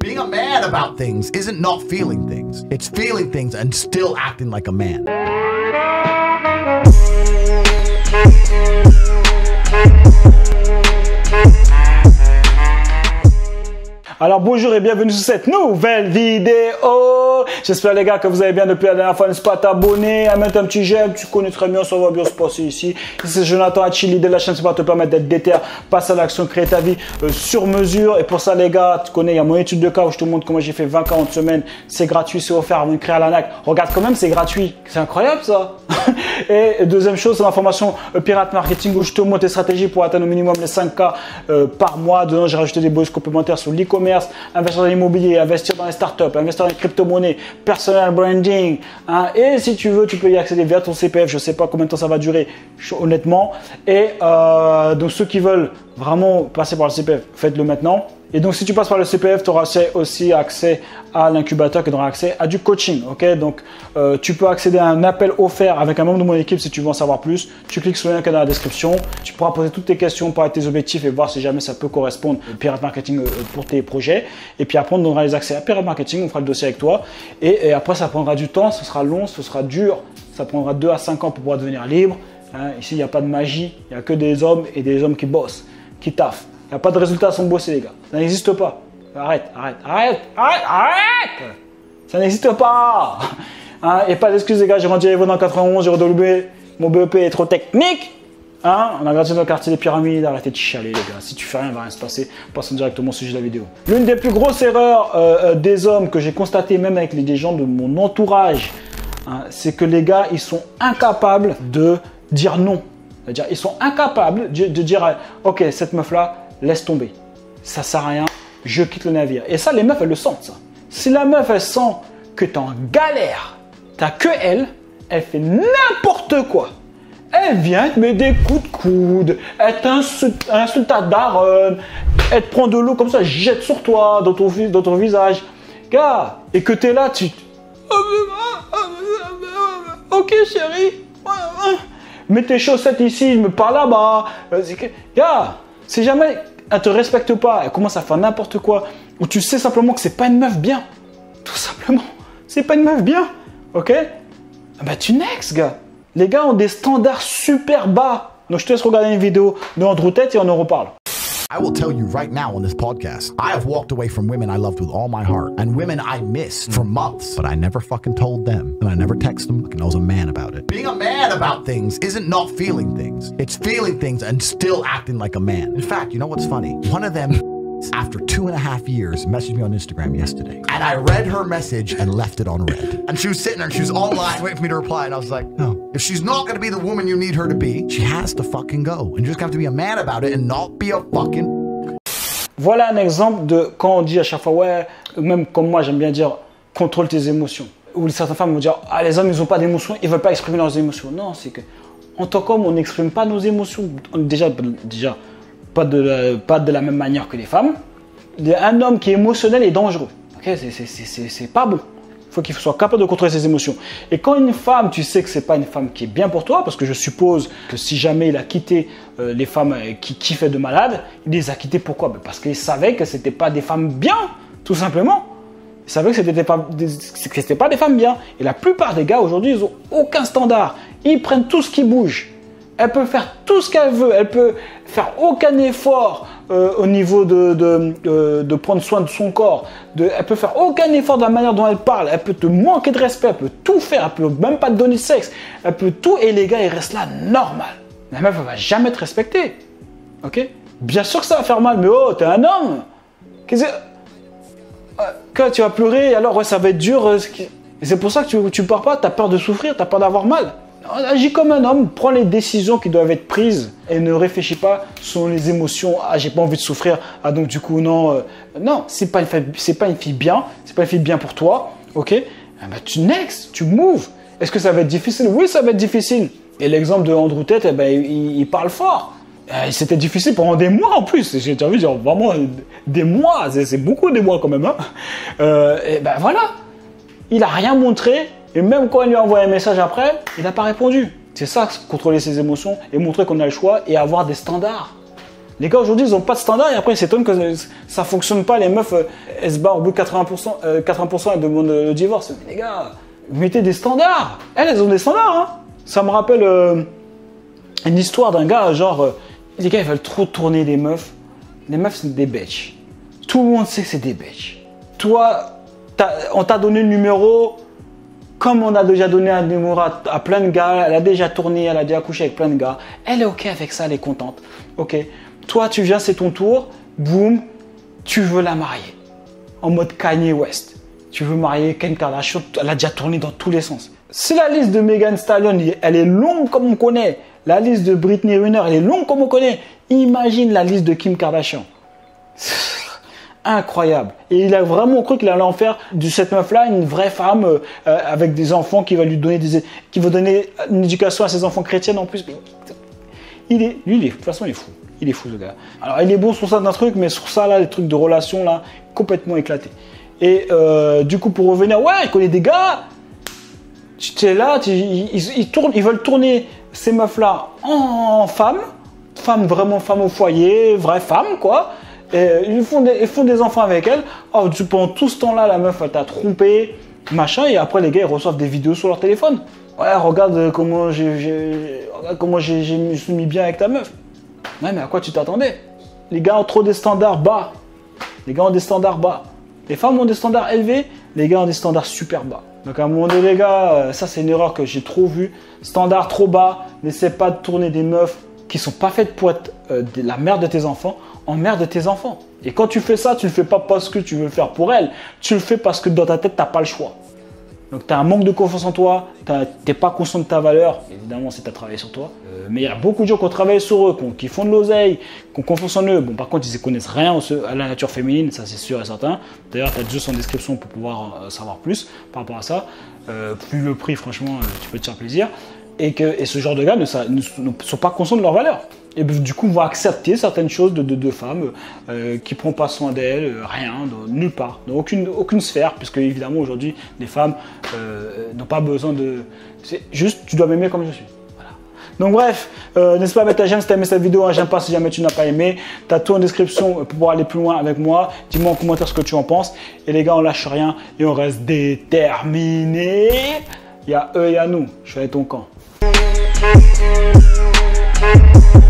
Being a man about things isn't not feeling things. It's feeling things and still acting like a man. Alors bonjour et bienvenue sur cette nouvelle vidéo. J'espère les gars que vous allez bien depuis la dernière fois. N'hésitez pas à t'abonner, à mettre un petit j'aime. Tu connais très bien, ça va bien se passer ici. C'est Jonathan Achille, de la chaîne, c'est pas te permettre d'être déter, passer à l'action, créer ta vie euh, sur mesure. Et pour ça les gars, tu connais, il y a mon étude de cas où je te montre comment j'ai fait 20 40 semaines. C'est gratuit, c'est offert avant de créer à la NAC. Regarde quand même, c'est gratuit. C'est incroyable ça. et deuxième chose, c'est ma formation euh, Pirate Marketing où je te montre tes stratégies pour atteindre au minimum les 5K euh, par mois. Dedans, j'ai rajouté des bonus complémentaires sur l'e-commerce investir dans l'immobilier, investir dans les startups, investir dans les crypto-monnaies, personal branding. Hein. Et si tu veux, tu peux y accéder via ton CPF. Je ne sais pas combien de temps ça va durer, honnêtement. Et euh, donc ceux qui veulent vraiment passer par le CPF, faites-le maintenant. Et donc, si tu passes par le CPF, tu auras aussi accès à l'incubateur qui donnera accès à du coaching. Ok, donc euh, tu peux accéder à un appel offert avec un membre de mon équipe si tu veux en savoir plus. Tu cliques sur le lien qui est dans la description. Tu pourras poser toutes tes questions, parler de tes objectifs et voir si jamais ça peut correspondre au Pirate Marketing euh, pour tes projets. Et puis après, on donnera les accès à Pirate Marketing, on fera le dossier avec toi. Et, après, ça prendra du temps, ce sera long, ce sera dur. Ça prendra 2 à 5 ans pour pouvoir devenir libre. Hein, ici, il n'y a pas de magie, il n'y a que des hommes et des hommes qui bossent, qui taffent. N'y a pas de résultat sans bosser, les gars. Ça n'existe pas. Arrête, arrête, arrête, arrête, arrête Ça n'existe pas hein? Et pas d'excuses, les gars. J'ai rendu à Evo dans 91, j'ai redoublé. Mon BEP est trop technique. Hein? On a grandi dans le quartier des pyramides. Arrêtez de chialer, les gars. Si tu fais rien, va rien se passer. Passons directement au sujet de la vidéo. L'une des plus grosses erreurs euh, euh, des hommes que j'ai constaté, même avec les, gens de mon entourage, hein, c'est que les gars, ils sont incapables de dire non. C'est-à-dire, ils sont incapables de, dire, ok, cette meuf-là, laisse tomber. Ça sert à rien, je quitte le navire. Et ça, les meufs, elles le sentent, ça. Si la meuf, elle sent que tu es en galère, t'as que elle, elle fait n'importe quoi. Elle vient te met des coups de coude, elle t'insulte ta daronne, elle te prend de l'eau comme ça, jette sur toi, dans ton, visage. Gars, et que tu es là, tu... Ok chérie, mets tes chaussettes ici, me parle là-bas. Gars, si jamais elle te respecte pas, elle commence à faire n'importe quoi, ou tu sais simplement que c'est pas une meuf bien, tout simplement, c'est pas une meuf bien, ok? Bah tu next, gars. Les gars ont des standards super bas. Donc je te laisse regarder une vidéo de Andrew Tate et on en reparle. I will tell you right now on this podcast, I have walked away from women I loved with all my heart and women I missed for months, but I never fucking told them and I never texted them and I was a man about it. Being a man about things isn't not feeling things. It's feeling things and still acting like a man. In fact, you know what's funny? One of them after two and a half years, messaged me on Instagram yesterday. And I read her message and left it on read. And she was sitting there, she was online waiting for me to reply. And I was like, no. If she's not gonna be the woman you need her to be, she has to fucking go. And you just have to be a man about it and not be a fucking. Voilà un exemple de quand on dit à chaque fois, ouais, même comme moi j'aime bien dire, contrôle tes émotions. Ou certaines femmes vont dire, ah les hommes ils n'ont pas d'émotions, ils veulent pas exprimer leurs émotions. Non, c'est que en tant qu'homme, on n'exprime pas nos émotions. Déjà, déjà pas de, la, pas de la même manière que les femmes. Un homme qui est émotionnel est dangereux. Okay c'est pas bon. Faut qu'il soit capable de contrôler ses émotions. Et quand une femme, tu sais que c'est pas une femme qui est bien pour toi, parce que je suppose que si jamais il a quitté euh, les femmes euh, qui kiffaient de malade, il les a quittées pourquoi? Ben Parce qu'il savait que c'était pas des femmes bien, tout simplement. Il savait que c'était pas, pas des femmes bien. Et la plupart des gars aujourd'hui, ils ont aucun standard. Ils prennent tout ce qui bouge. Elle peut faire tout ce qu'elle veut. Elle peut faire aucun effort euh, au niveau de, prendre soin de son corps. Elle peut faire aucun effort de la manière dont elle parle. Elle peut te manquer de respect. Elle peut tout faire. Elle peut même pas te donner de sexe. Elle peut tout. Et les gars, ils restent là normal. La meuf, elle va jamais te respecter. Ok? Bien sûr que ça va faire mal. Mais oh, t'es un homme. Qu'est-ce que. Euh, quand tu vas pleurer, alors ouais, ça va être dur. Euh, c'est pour ça que tu, tu pars pas. T'as peur de souffrir. T'as peur d'avoir mal. Agis comme un homme, prends les décisions qui doivent être prises et ne réfléchis pas sur les émotions. Ah, j'ai pas envie de souffrir. Ah, donc du coup, non. Euh, non, c'est pas, une pas une fille bien. C'est pas une fille bien pour toi. Ok? Ah, bah, Tu next, tu moves. Est-ce que ça va être difficile? Oui, ça va être difficile. Et l'exemple de Andrew Tate, eh ben, il, parle fort. Euh, c'était difficile pendant des mois en plus. J'ai envie de dire vraiment des mois. C'est beaucoup des mois quand même. Hein. Euh, et ben voilà. Il a rien montré et même quand il lui a envoyé un message après, il n'a pas répondu. C'est ça, contrôler ses émotions et montrer qu'on a le choix et avoir des standards. Les gars aujourd'hui, ils ont pas de standard et après ils s'étonnent que ça fonctionne pas. Les meufs, euh, elles se barrent au bout de 80%, 80% elles demandent le divorce. Mais les gars, mettez des standards. Elles, elles ont des standards. Hein. Ça me rappelle euh, une histoire d'un gars, genre, euh, les gars, ils veulent trop tourner des meufs. Les meufs, c'est des bitches. Tout le monde sait que c'est des bitches. Toi, on t'a donné le numéro, comme on a déjà donné un numéro à, plein de gars, elle a déjà tourné, elle a déjà couché avec plein de gars, elle est ok avec ça, elle est contente. Ok. Toi, tu viens, c'est ton tour, boum, tu veux la marier. En mode Kanye West. Tu veux marier Ken Kardashian, elle a déjà tourné dans tous les sens. Si la liste de Megan Stallion, elle est longue comme on connaît, la liste de Britney Runner, elle est longue comme on connaît, imagine la liste de Kim Kardashian. Incroyable. Et il a vraiment cru qu'il allait en faire de cette meuf-là une vraie femme euh, avec des enfants qui va lui donner des, qui va donner une éducation à ses enfants chrétiennes en plus. Il est, lui, il est, de toute façon, il est fou. Il est fou, ce gars. Alors, il est bon sur ça d'un truc, mais sur ça, là, les trucs de relations, là, complètement éclatés. Et euh, du coup, pour revenir, ouais, il connaît des gars. Tu es là, ils, tournent, ils veulent tourner ces meufs-là en femmes, femmes vraiment femmes au foyer, vraies femmes, quoi. Et ils font, des, font des enfants avec elles. Oh, pendant tout ce temps-là, la meuf, elle t'a trompé, machin, et après, les gars, ils reçoivent des vidéos sur leur téléphone. Ouais, regarde comment j'ai, comment j'ai, suis mis bien avec ta meuf. Ouais, mais à quoi tu t'attendais? Les gars ont trop des standards bas. Les gars ont des standards bas. Les femmes ont des standards élevés, les gars ont des standards super bas. Donc à un moment donné, les gars, euh, ça c'est une erreur que j'ai trop vue. Standard trop bas, n'essaie pas de tourner des meufs qui sont pas faites pour être euh, la mère de tes enfants en mère de tes enfants. Et quand tu fais ça, tu le fais pas parce que tu veux le faire pour elle, tu le fais parce que dans ta tête, tu n'as pas le choix. Donc tu as un manque de confiance en toi, tu n'es pas conscient de ta valeur, évidemment c'est à travailler sur toi. Euh, mais il y a beaucoup de gens qui ont travaillé sur eux, qui, font de l'oseille, qui ont confiance en eux. Bon par contre ils ne connaissent rien à la nature féminine, ça c'est sûr et certain. D'ailleurs tu as juste en description pour pouvoir euh, savoir plus par rapport à ça. Euh, plus le prix franchement tu peux te faire plaisir. Et, que, ce genre de gars ne, sont pas conscients de leur valeur et du coup vont accepter certaines choses de, de, femmes euh, qui ne prennent pas soin d'elles, euh, rien, nulle part, dans aucune, sphère, puisque évidemment aujourd'hui les femmes euh, n'ont pas besoin de... C'est juste, tu dois m'aimer comme je suis. Donc bref, n'hésite pas à mettre un j'aime si tu as aimé cette vidéo, un j'aime pas si jamais tu n'as pas aimé. Tu as tout en description pour pouvoir aller plus loin avec moi. Dis-moi en commentaire ce que tu en penses. Et les gars, on lâche rien et on reste déterminé. Il y a eux et à nous. Je suis avec ton camp. Thank you.